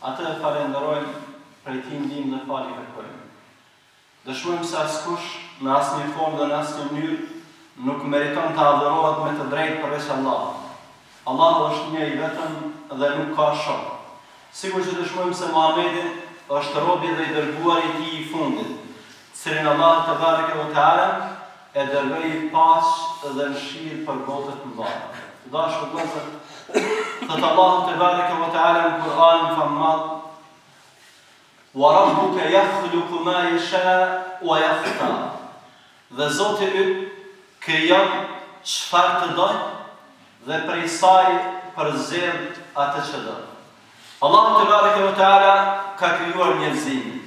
Atë e falenderojmë, prej tij ndihmë dhe falje kërkojmë. Dëshmojmë se askush, në asnjë formë dhe në asnjë mënyrë, nuk meriton të adhurohet me të drejtë përveç Allahut. Allahu është një i vetëm dhe nuk ka shok. Sikur që dëshmojmë se Muhamedi është robi dhe i dërguari i tij i fundit, të cilin Allahu te bareke ve teala, E dërgoi paqë dhe mëshirë për botët mbarë. Të dashur vëllezër, thot Allahu te bareke ve teala në Kur'anin famëmadh, Wa rabbuka yakhluqu ma yasha wa yakhtar. Dhe Zoti yt krijon çfarë të dojë dhe prej saj përzgjedh atë që don. Allahu te bareke ve teala ka krijuar njerëzimin.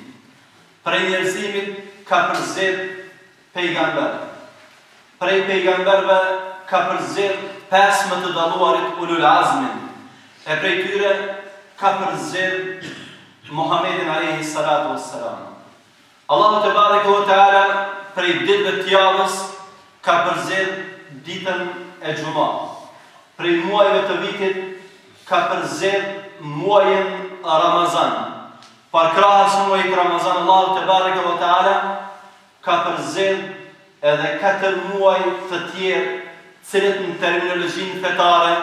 Prej njerëzimit ka përzgjedh Pejgamber. Prej pejgamberëve ka përzgjedh pesë më të dalluarit Ulul Azmin, e prej tyre ka përzgjedh Muhamedin alejhi salatu ue selam. Allahu te bareke ue teala prej ditëve të javës ka përzgjedh ditën e xhuma. Prej muajve të vitit ka përzgjedh muajin Ramazan. Përkrahas muajit Ramazan Allahu te bareke ue teala ka përzgjedh edhe katër muaj të tjerë të cilët në terminologjinë fetare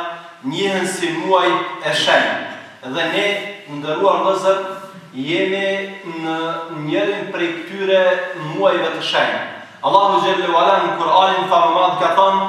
njihen si muajt e shenjtë dhe ne të nderuar vëllezër jemi në njërin prej këtyre muajve të shenjtë Allahu xhelle ue ala në Kur'anin famëmadh ka thënë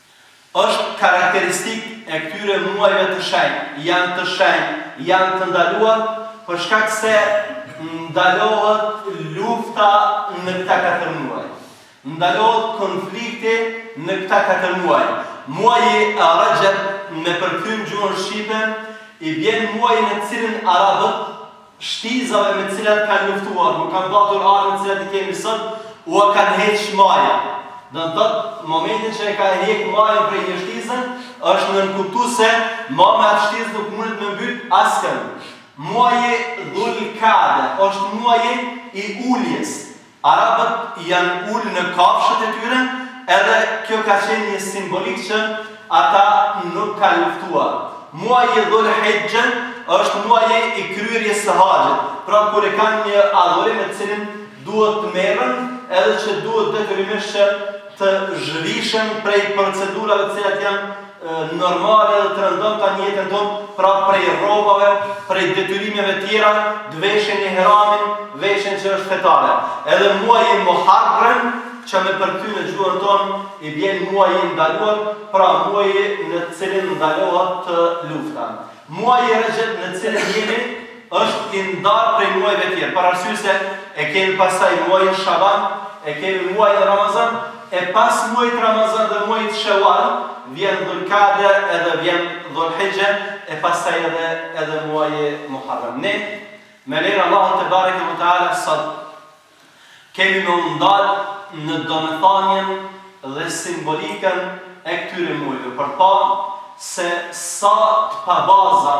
Është karakteristikë e këtyre muajve të shenjtë, janë të shenjtë, janë të ndaluar për shkak se ndalohet lufta në këta katër muaj. Ndalohet konflikti në këta katër muaj. Muaji Rexhep me përkthim në gjuhën shqipe i vjen muaji në të cilin arabët, Shtizave me të cilat kanë luftuar, nuk kanë patur armët të cilat i kemi sot, ua kanë heqë majat. Do të thotë, në momentin që e ka hjek majën prej një shtize, është nënkuptu se ma me atë shtizë nuk mundet me mbyt askënd. Muaji Dhul Kaade është muaji i uljes, Arabët janë ulë në kafshët e tyre edhe kjo ka qenë një simbolikë që ata nuk kanë luftuar. Muaji Dhul Hixhe është muaji i kryerjes së haxhit, pra kur e kanë një adhurim me të cilin duhet të merren edhe që duhet detyrimisht që të zhvishen prej procedurave të cilat janë normale dhe të rëndomta në jetën tonë pra prej rrobave prej detyrimeve tjera të veshin ihramin veshjen që është fetare edhe muaji muharrem që me përkthy në gjuhën tonë i bjen muaji i ndaluar pra muaji në të cilin ndalohet lufta. Muaji Rexhep në të cilin jemi është i ndarë prej muajve të tjerë, për arsye se e kemi pastaj muajin Shaban, e kemi muajin Ramazan, e pas muajit Ramazan dhe muajit Shewal vjen Dhul-Kade edhe vjen Dhul-Hixhe e pastaj edhe edhe muaji Muharram. Ne me lejen e Allahut te bareke ve teala sot Kemi me u ndalë në domethënien dhe simbolikën e këtyre muajve për me pa se sa të pabaza,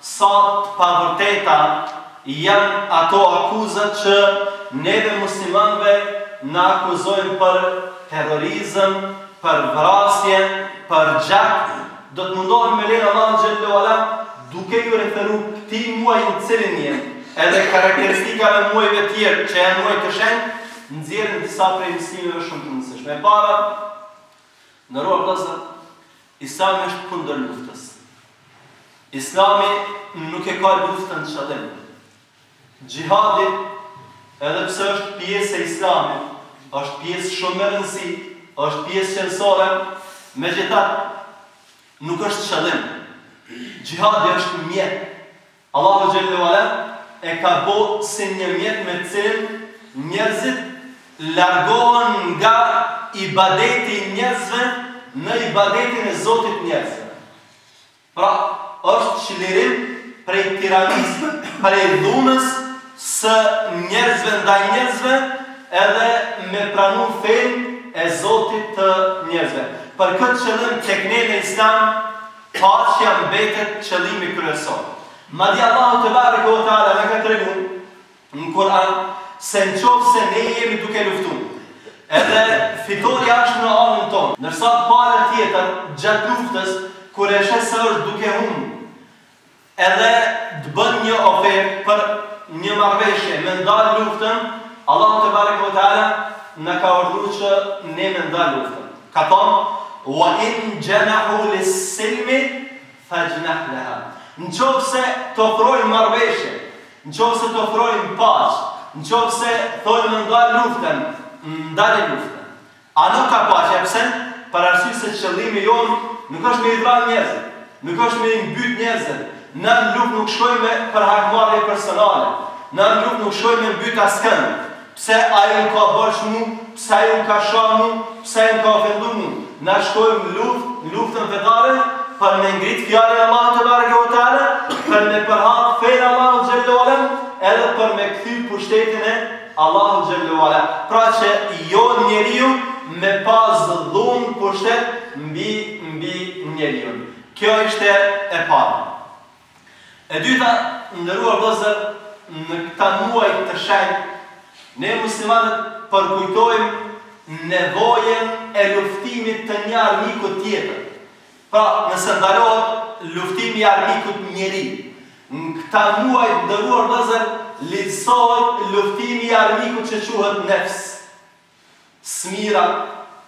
sa të pavërteta janë ato akuza që neve muslimanëve na akuzojnë për terrorizëm, për vrasje, për gjak, Do të mundohem me lejen e Allahut xhelle ve ala duke ju referu këtij muaji në cilin jemi, edhe karakteristikave muajve tjerë që janë muaj të shenjtë, t'nxjerrim disa prej mësimeve shumë të rëndësishme. E para, t'nderuar vëllezër, Islami është kundër luftës. Islami nuk e ka luftën qëllim. Xhihadi, edhe pse është pjesë e Islamit, është pjesë shumë me rëndësi, është pjesë qenësore, megjithatë, nuk është qëllim. Xhihadi është mjet. Allahu xhelle ve ala e ka bo si një mjet me të cilin njerëzit largohen nga ibadeti i njerëzve në ibadetin e Zotit të njerëzve. Pra, është çlirim prej tiranisë, prej dhunës së njerëzve ndaj njerëzve edhe me pranu fenë e Zotit të njerëzve. Për këtë qëllim tek ne në Islam paqja mbetet qëllimi kryesor. Madje Allahu te bareke ve teala na ka tregu në Kur'an se në qoftë se ne jemi duke luftu edhe fitorja është në anën tonë, ndërsa pala tjetër gjatë luftës kur e sheh se është duke humbë edhe të bën një ofertë për një marrëveshje me ndalë luftën, Allahu te bareke ve teala na ka urdhnu që ne me ndalë luftën. Ka thonë, Wa in janahu lis-silmi fajnah laha. Në qoftë se të ofrojnë marrëveshje, Në qoftë se të ofrojnë paqe, në qoftë se thonë me ndal luftën, ndale luftën. Anoju kah paqe? Pse? Për arsye se qëllimi jonë nuk është me i vra njerëzit, nuk është me i mbyt njerëzit. Ne në luftë nuk shkojmë për hakmarrje personale, ne në luftë nuk shkojmë me mbyt askënd. Pse ai më ka bo diçka mu, pse ai më ka sha mu, pse ai më ka ofendu mu. Na shkojmë në luftë, në luftën fetare, për me ngrit fjalën e Allahut te bareke ve teala, për me përhap fenë e Allahut xhelle ve ala, edhe për me kthy pushtetin e Allahut xhelle ve ala. Pra që jo njeriu me pas dhunë pushtet mbi mbi njeriun. Kjo ishte e para. E dyta, të nderuar vëllezër, në këta muaj të shenjtë, ne muslimanët përkujtojmë nevojën e luftimit të një armiku tjetër. Pra, nëse ndalohet luftimi i armikut njeri, në këta muaj të nderuar vëllezër, ligjësohet luftimi i armikut që quhet nefs. Smira,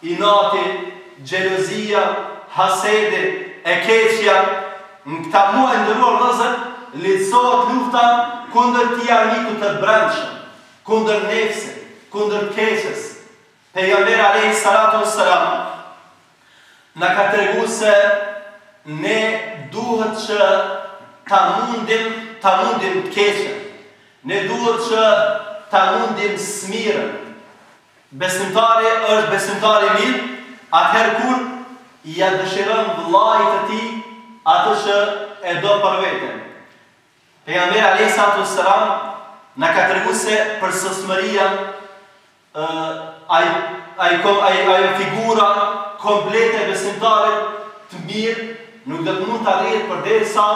inati, xhelozia, hasedi, e keqja, Në këta muaj, nderuar vëllezër, ligjësohet lufta kundër këtij armiku të brendshëm, kundër nefsit, kundër të keqes. Pejgamberi alejhi salatu ves selam Na ka tregu se ne duhet që ta mundim, ta mundim të keqen. Ne duhet që ta mundim smirën. Besimtari është besimtar i mirë atëherë kur ia dëshiron vëllait të tij atë që e do për veten. Pejgamberi alejhi salatu vesselam na ka tregu se përsosmëria ajo figura komplete e besimtarit të mirë nuk do të mund të arrihet përderisa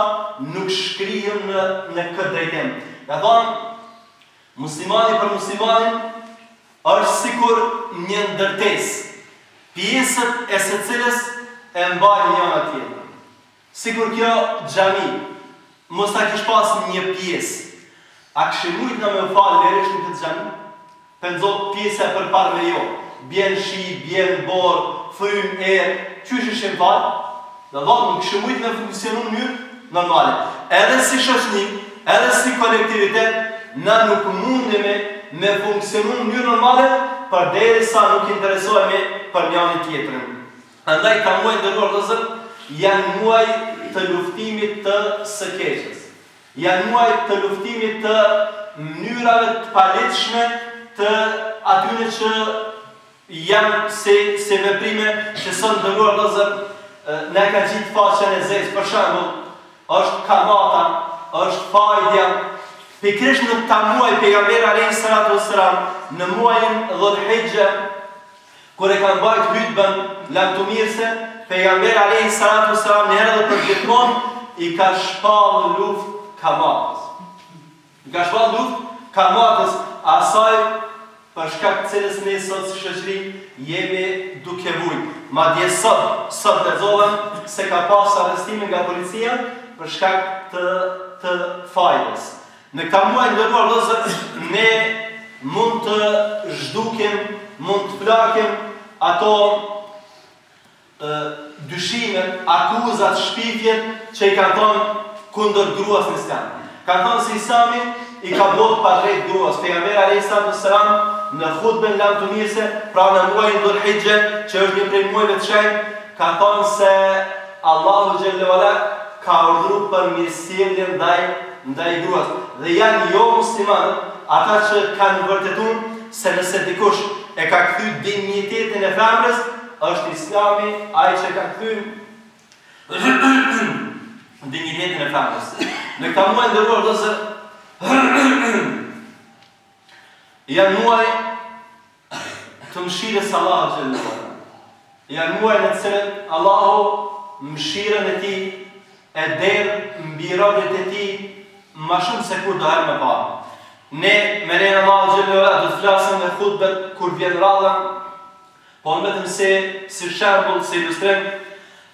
nuk shkrihem në në këtë drejtim. Ka thënë Muslimani për muslimanin është sikur një ndërtesë, pjesët e së cilës e mbajnë njëra tjetrën. Sikur kjo xhami mos ta kish pas një pjesë a kishe mujt na me u fal lirisht në këtë xhami? Ta zomë pjesa e përparë me u kon bjen shi, bjen borë, fryn erë, qysh kishim fal? Domethënë nuk kishe mujt me funksionu në mënyrë normale. Edhe si shoqni, edhe si kolektivitet na nuk mundemi me funksionu në mënyrë normale përderisa nuk interesohemi për njani tjetrin. Prandaj këta muaj nderuar vëllezër janë muaj të luftimit të së keqes. Janë muaj të luftimit të mënyrave të paligjshme të atyre që janë se se veprime që sot nderuar vëllezër na ka qitë faqen e zezë për shembull është kamata, është fajdja, pikërisht në këta muaj pejgamberi alejhi salatu vesselam në muajin dhul hixhe Kur e ka mbajt hytbën lamtumirëse, Pejgamberi alejhi salatu ves selam një herë dhe përgjithmonë i ka shpall luftë kamates. I ka shpall luftë kamates asaj për shkak të cilës ne sot si shoqëri jemi duke vuj. Madje sot, sot lexova se ka pas arrestime nga policia për shkak të fajdes. Në këta muaj të nderuar vëllezër ne mund të zhdukim, mund të flakim ato dyshimet, akuzat, shpifjet që i kanë thënë kundër gruas në Islam. Kanë thënë se Islami i ka bo të padrejtë gruas. Pejgamberi alejhi salatu vesselam në hutben lamtumirëse, pra në muajin Dhul Hixhe, që është një prej muajve të shenjtë, ka thënë se Allahu xhelle uala ka urdhëruar për mirësjelljen ndaj ndaj gruas dhe janë jomuslimanët ata që kanë vërtetu se nëse dikush e ka kthy dinjitetin e femrës është Islami ai që e ka kthy dinjitetin e femrës. Në këta muaj nderuar vëllezër janë muaj të mëshirës së Allahut xhelle uala. Janë muaj në të cilët Allahu mëshirën e tij e derdh mbi robërit e tij më shumë se kurdoherë më parë. Ne me lejen e Allahut xhelle uala do të flasim në hutbet kur vjen radha, por vetëm si shembull, si ilustrim,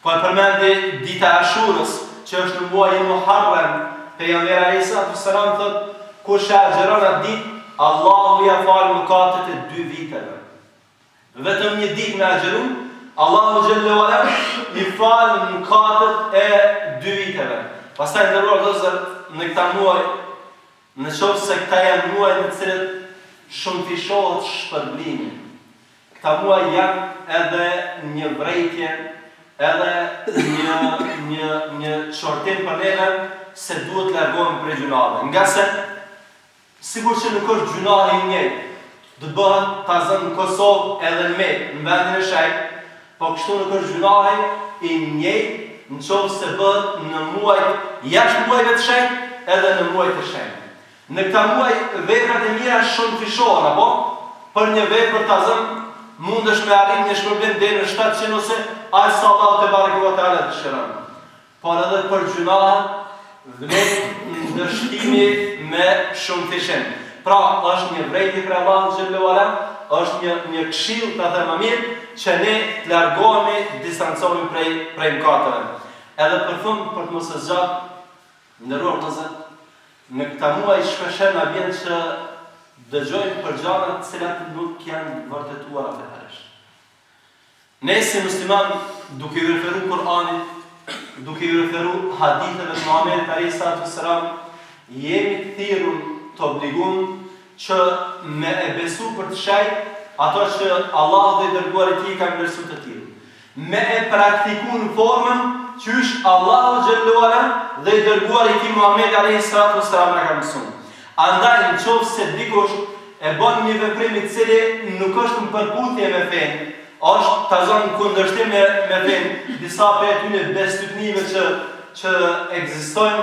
Po e përmendi dita e Ashurës, që është muaji Muharrem, Pejgamberi alejhi salatu ves selam thotë, Kush e agjëron atë ditë, Allahu ia fal mëkatet e dy viteve. Vetëm një ditë me agjëru, Allahu xhelle uala i fal mëkatet e dy viteve. Pastaj nderuar vëllezër, në këta muaj, në qoftë se këta janë muaj në të cilët shumëfishohet shpërblimi, Këta muaj janë edhe një vërejtje, edhe një një një qortim për neve se duhet të largohemi prej gjynahve. Ngase, sikur që nuk është gjynahi i njëjtë, të bëhet ta zëmë në Kosovë edhe në Mekë, në vendin e shenjtë, po kështu nuk është gjynahi i njëjtë në qoftë se bëhet në muajt jashtë muajve të shenjtë edhe në muajt e shenjtë. Në këta muaj veprat e mira shumëfishohen, apo? Për një vepër ta zëmë, mundesh me arrit një shpërblim deri në shtatëqind ose aq sa Allahu tebareke ve teala dëshiron. Por edhe për gjynahet vlen ndëshkimi me shumëfishim. Pra, është një vërejtje prej Allahut xhelle u ala, është një një këshillë, ta them më mirë, që ne të largohemi, distancohemi prej prej mëkateve. Edhe për fund, për të mos e zgjatë, Të nderuar vëllezër, në këta muaj shpeshherë na bjen që dëgjojmë për gjëra të cilat nuk janë vërtetuara fetarisht. Ne si muslimanë, duke iu referuar Kur'anit, duke iu referuar haditheve të Muhamedit alayhi salatu wassalam, jemi të thirrur, të obligum që me e besu për të shejtë ato që Allahu dhe i dërguari i Tij i kanë vlerësuar të tillë. me e praktiku në formën qysh Allahu xhelle ue ala dhe i dërguari i tij Muhamedi alejhi ssalatu ue sselam na kanë mësu. Andaj në qoftë se dikush e bon një veprim i cili nuk është në përputhje me fenë, është krejt në kundërshtim me me fenë, disa prej atyne bestytnive që që ekzistojnë,